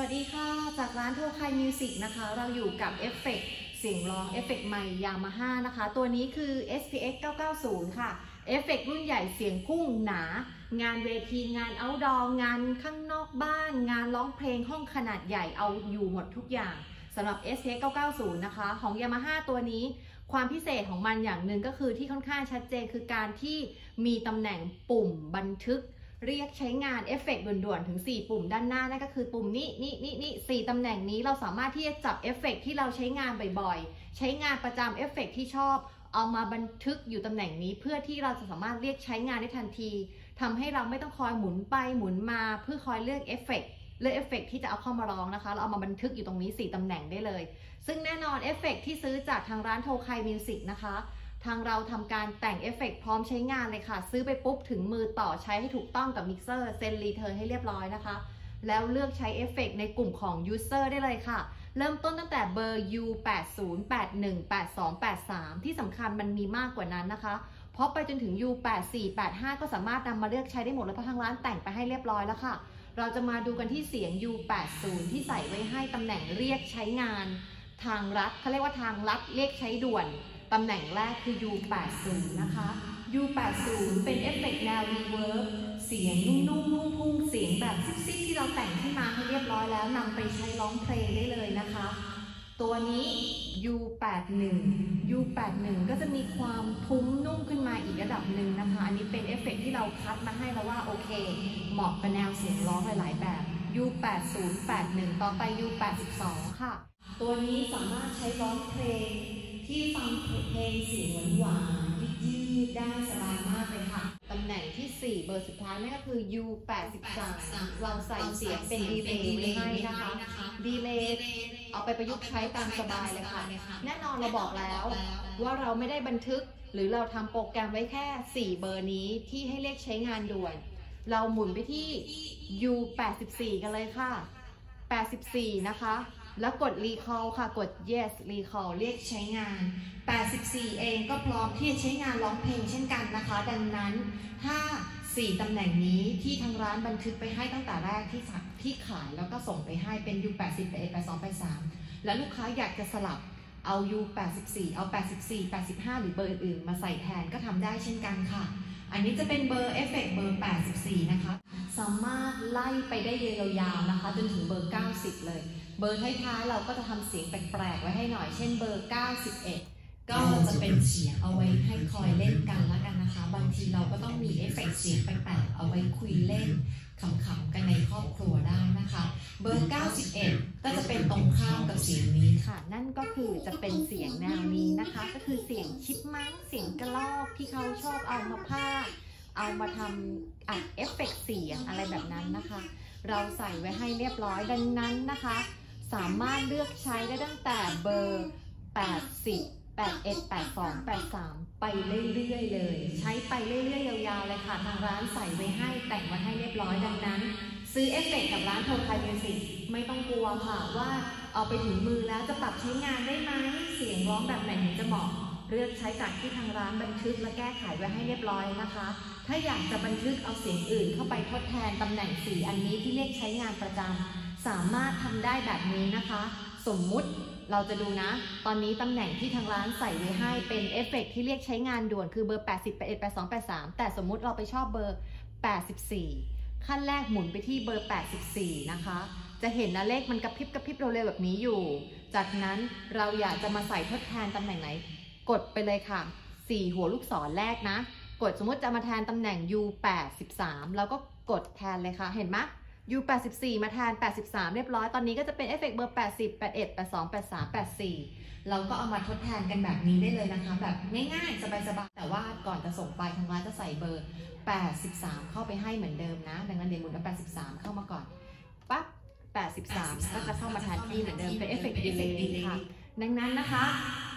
สวัสดีค่ะ จากร้าน Tokai Music นะคะ เราอยู่กับเอฟเฟกเสียงร้องเอฟเฟกใหม่ยามาฮ่านะคะ ตัวนี้คือ SPX 990 ค่ะเอฟเฟกรุ่นใหญ่เสียงพุ่งหนา งานเวทีงานเอาดองงานข้างนอกบ้าน งานร้องเพลงห้องขนาดใหญ่เอาอยู่หมดทุกอย่างสำหรับ SPX 990 นะคะ ของ Yamaha ตัวนี้ ความพิเศษของมันอย่างหนึ่งก็คือที่ค่อนข้างชัดเจนคือการที่มีตำแหน่งปุ่มบันทึก เรียกใช้งานเอฟเฟกด่วนๆ ถึง 4 ปุ่มด้านหน้านั่นก็คือปุ่มนี้นี่นี่นี่สี่ตำแหน่งนี้เราสามารถที่จะจับเอฟเฟกที่เราใช้งานบ่อยๆ ใช้งานประจำเอฟเฟกที่ชอบ เอามาบันทึกอยู่ตำแหน่งนี้ เพื่อที่เราจะสามารถเรียกใช้งานได้ทันทีทำให้เราไม่ต้องคอยหมุนไปหมุนมาเพื่อคอยเลือกเอฟเฟกเลือกเอฟเฟกที่จะเอาเข้ามาร้องนะคะ เราเอามาบันทึกอยู่ตรงนี้ 4ตำแหน่งได้เลย ซึ่งแน่นอนเอฟเฟกที่ซื้อจากทางร้าน Tokai Music นะคะ ทางเราทำการแต่งเอฟเฟกพร้อมใช้งานเลยค่ะ ซื้อไปปุ๊บถึงมือต่อใช้ให้ถูกต้องกับมิกเซอร์ send return ให้เรียบร้อยนะคะ แล้วเลือกใช้เอฟเฟกในกลุ่มของ User ได้เลยค่ะ เริ่มต้นตั้งแต่เบอร์ U80 81 82 83 ที่สำคัญมันมีมากกว่านั้นนะคะ เพราะไปจนถึง U84 85ก็สามารถนำมาเลือกใช้ได้หมดแล้วเพราะทางร้านแต่งไปให้เรียบร้อยแล้วค่ะ เราจะมาดูกันที่เสียง U80 ที่ใส่ไว้ให้ตำแหน่งเรียกใช้งาน ทางลัดเขาเรียกว่าทางลัดเรียกใช้ด่วน ตำแหน่งแรกคือ U80 นะคะ U80 เป็นเอฟเฟกต์แนว reverb เสียงนุ่มๆพุ่งๆ เสียงแบบซิกๆที่เราแต่งขึ้นมาให้เรียบร้อยแล้วนำไปใช้ร้องเพลงได้เลยนะคะ ตัวนี้ U81 U81 ก็จะมีความทุ้มนุ่มขึ้นมาอีกระดับหนึ่งนะคะ อันนี้เป็นเอฟเฟกต์ที่เราคัดมาให้แล้วว่าโอเค เหมาะกับแนวเสียงร้องหลายๆแบบ U80 81 ต่อไป U82 ค่ะ ตัวนี้สามารถใช้ร้องเพลง ที่ฟังเพลงเสียงหวานๆยืดๆได้สบายมากเลยค่ะตำแหน่งที่ 4 เบอร์สุดท้ายนั่นก็คือ U83 เราใส่เสียงเป็นดีเลย์ไว้ให้นะคะดีเลย์เอาไปประยุกต์ใช้ตามสบายเลยค่ะ แน่นอนเราบอกแล้วว่าเราไม่ได้บันทึก หรือเราทำโปรแกรมไว้แค่ 4 เบอร์นี้ที่ให้เรียกใช้งานด่วน เราหมุนไปที่ U84 กันเลยค่ะ 84 นะคะ แล้วกด recall ค่ะ กด yes recall เรียกใช้งาน 84 เองก็พร้อมที่จะใช้งานร้องเพลงเช่นกันนะคะ ดังนั้นถ้า4ตำแหน่งนี้ที่ทางร้านบันทึกไปให้ตั้งแต่แรกที่สั่งที่ขายแล้วก็ส่งไปให้เป็น U80 81 82 83 แล้วลูกค้าอยากจะสลับเอา U84 เอา 84 85 หรือเบอร์อื่นมาใส่แทนก็ทำได้เช่นกันค่ะ อันนี้จะเป็นเบอร์เอฟเฟกเบอร์ 84 นะคะ สามารถไล่ไปได้ยาวๆนะคะจนถึงเบอร์ 90 เลย เบอร์ท้ายๆเราก็จะทำเสียงแปลกๆไว้ให้หน่อย เช่นเบอร์ 91 ก็จะเป็นเสียงเอาไว้ให้คอยเล่นกันแล้วกันนะคะ บางทีเราก็ต้องมีเอฟเฟกต์เสียงแปลกๆเอาไว้คุยเล่นขำๆกันในครอบครัวได้นะคะ เบอร์ 91 ก็จะเป็นตรงข้ามกับเสียงนี้ค่ะ นั่นก็คือจะเป็นเสียงแนวนี้นะคะ ก็คือเสียง chipmunk เสียงกระรอกที่เขาชอบเอามาพากย์ เอามาทำอัดเอฟเฟกต์เสียงอะไรแบบนั้นนะคะ เราใส่ไว้ให้เรียบร้อยดังนั้นนะคะ สามารถเลือกใช้ได้ตั้งแต่เบอร์ 80 81 82 83 ไปเรื่อยๆเลย ใช้ไปเรื่อยๆ ยาวๆเลยค่ะ ทางร้านใส่ไว้ให้แต่งไว้ให้เรียบร้อยดังนั้น ซื้อเอฟเฟกต์กับร้าน Tokai Music ไม่ต้องกลัวค่ะว่าเอาไปถึงมือแล้วจะปรับใช้งานได้ไหมเสียงร้องแบบไหนถึงจะเหมาะ เลือกใช้จากที่ทางร้านบันทึกและแก้ไขไว้ให้เรียบร้อยนะคะ ถ้าอยากจะบันทึกเอาเสียงอื่นเข้าไปทดแทนตำแหน่งสี่อันนี้ที่เรียกใช้งานประจำสามารถทำได้แบบนี้นะคะ สมมุติเราจะดูนะ ตอนนี้ตำแหน่งที่ทางร้านใส่ไว้ให้เป็นเอฟเฟกต์ที่เรียกใช้งานด่วนคือเบอร์ 80 81 82 83 แต่สมมุติเราไปชอบเบอร์ 84 ขั้นแรกหมุนไปที่เบอร์ 84 นะคะ จะเห็นนะเลขมันกระพริบกระพริบเร็วๆแบบนี้อยู่ จากนั้นเราอยากจะมาใส่ทดแทนตำแหน่งไหน กดไปเลยค่ะ 4 หัวลูกศรแรกนะ กดสมมติจะมาแทนตำแหน่ง U83 แล้วก็กดแทนเลยค่ะ เห็นไหม U84 มาแทน 83 เรียบร้อย ตอนนี้ก็จะเป็นเอฟเฟกต์เบอร์ 80 81 82 83 84 เราก็เอามาทดแทนกันแบบนี้ได้เลยนะคะ แบบง่ายๆ สบายๆ แต่ว่าก่อนจะส่งไปทางร้านจะใส่เบอร์ 83 เข้าไปให้เหมือนเดิมนะ ดังนั้นเดี๋ยวหมุนเอา83 เข้ามาก่อน ปั๊บ 83 ก็จะเข้ามาแทนที่เหมือนเดิม เป็นเอฟเฟกต์ดีเลยค่ะ ดังนั้นนะคะ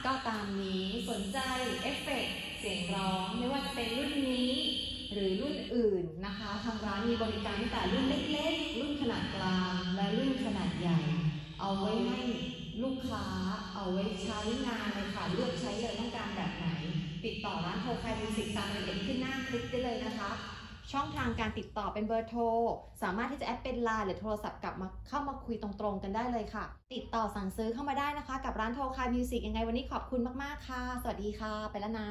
ก็ตามนี้สนใจเอฟเฟกต์เสียงร้องไม่ว่าจะเป็นรุ่นนี้หรือรุ่นอื่นนะคะทางร้านมีบริการตั้งแต่รุ่นเล็กๆ รุ่นขนาดกลาง และรุ่นขนาดใหญ่ เอาไว้ให้ลูกค้าเอาไว้ใช้งานเลยค่ะเลือกใช้เลยต้องการแบบไหน ติดต่อร้าน Tokai Music ตามรายละเอียดขึ้นหน้าคลิปได้เลยนะคะ ช่องทางการติดต่อเป็นเบอร์โทร สามารถที่จะแอดเป็นไลน์หรือโทรศัพท์กลับมาเข้ามาคุยตรงๆกันได้เลยค่ะ ติดต่อสั่งซื้อเข้ามาได้นะคะ กับร้านโทรคามิวสิกยังไงวันนี้ขอบคุณมากๆค่ะ สวัสดีค่ะ ไปแล้วนะ